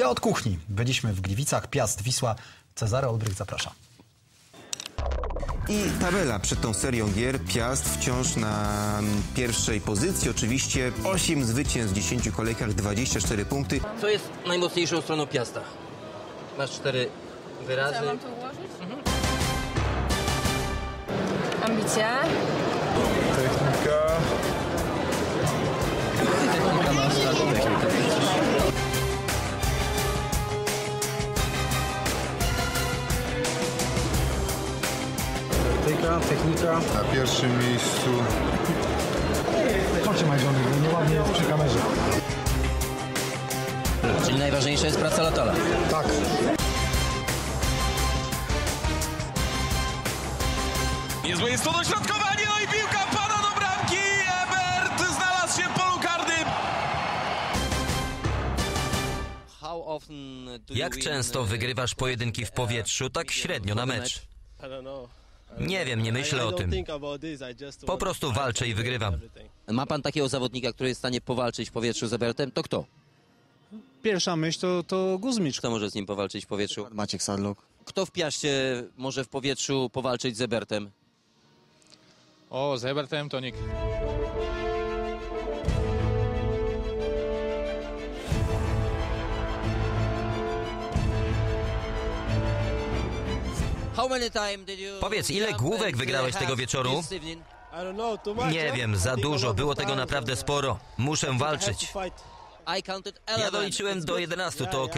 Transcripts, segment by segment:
Ja od kuchni. Byliśmy w Gliwicach, Piast, Wisła. Cezary Olbrych zaprasza. I tabela przed tą serią gier. Piast wciąż na pierwszej pozycji. Oczywiście 8 zwycięstw w 10 kolejkach, 24 punkty. Co jest najmocniejszą stroną Piasta? Masz cztery wyrazy. Mam to ułożyć? Ambicja. Technika. Technika, technika. Na pierwszym miejscu Chodźcie, moje żony, bo nieładnie jest przy kamerze. Czyli najważniejsza jest praca Latala. Tak. Niezłe jest to dośrodkowanie, no i piłka pada do bramki. Ebert znalazł się w polu karnym. Jak często wygrywasz pojedynki w powietrzu, tak średnio na mecz? Nie wiem, nie myślę o tym. Po prostu walczę i wygrywam. Ma pan takiego zawodnika, który jest w stanie powalczyć w powietrzu z Ebertem? To kto? Pierwsza myśl to, to Guzmicz. Kto może z nim powalczyć w powietrzu? Maciek Sadluk. Kto w Piaście może w powietrzu powalczyć z Ebertem? O, z Ebertem to nikt. Powiedz, ile główek wygrałeś tego wieczoru? Nie wiem, za dużo. Było tego naprawdę sporo. Muszę walczyć. Ja doliczyłem do 11, to ok?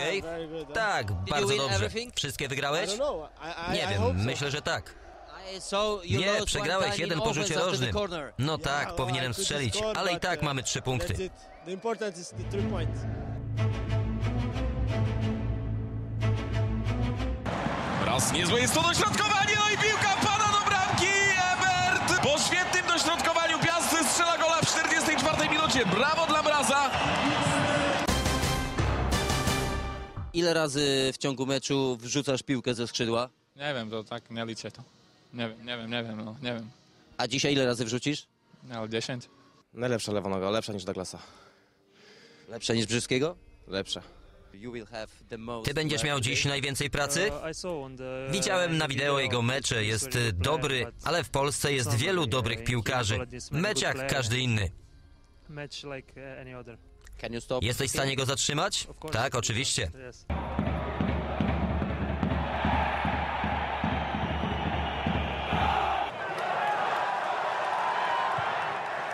Tak, bardzo dobrze. Wszystkie wygrałeś? Nie wiem, myślę, że tak. Nie, przegrałeś jeden po rzucie rożnym. No tak, powinienem strzelić, ale i tak mamy trzy punkty. Raz niezłe jest to dośrodkowanie, no i piłka pada do bramki. Ebert po świetnym dośrodkowaniu Piast strzela gola w 44 minucie. Brawo dla Mraza. Ile razy w ciągu meczu wrzucasz piłkę ze skrzydła? Nie wiem, to tak nie liczę to. Nie wiem, nie wiem, nie wiem, no, nie wiem. A dzisiaj ile razy wrzucisz? Ale 10. Najlepsza lewa noga, lepsza niż Douglasa. Lepsze niż Brzyskiego? Lepsza. Ty będziesz miał dziś najwięcej pracy? Widziałem na wideo jego mecze, jest dobry, ale w Polsce jest wielu dobrych piłkarzy. Mecz jak każdy inny. Jesteś w stanie go zatrzymać? Tak, oczywiście.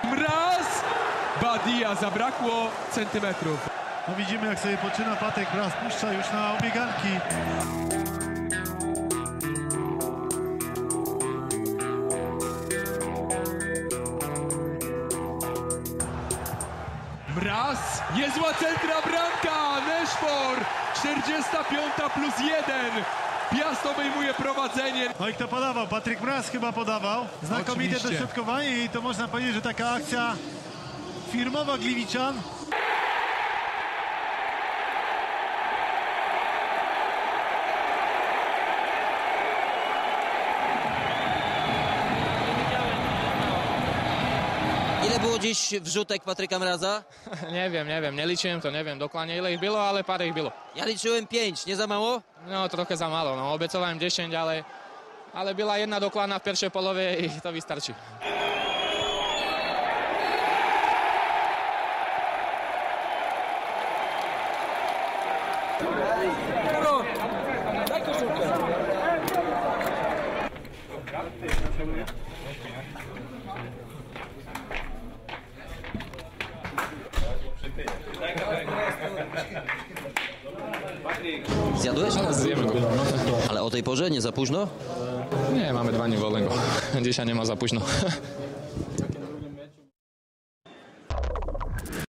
Mraz! Badia zabrakło centymetrów. No widzimy jak sobie poczyna Patek raz puszcza już na obieganki. Mraz! Niezła centra bramka! Neszpor! 45 plus 1. Piast obejmuje prowadzenie. No i kto podawał? Patryk Mraz chyba podawał. Znakomite Oczywiście. dośrodkowanie i to można powiedzieć, że taka akcja firmowa Gliwiczan. Ile było dziś wrzutek Patryka Mraza? Nie wiem, nie wiem, nie liczyłem to, nie wiem dokładnie ile ich było, ale parę ich było. Ja liczyłem pięć, nie za mało? No, trochę za mało, no, obiecałem 10, ale, ale była jedna dokładna w pierwszej połowie i to wystarczy. Zjadłeś? Zjemy go. Ale o tej porze, nie za późno? Nie, mamy dwa dni wolnego. Dzisiaj nie ma za późno.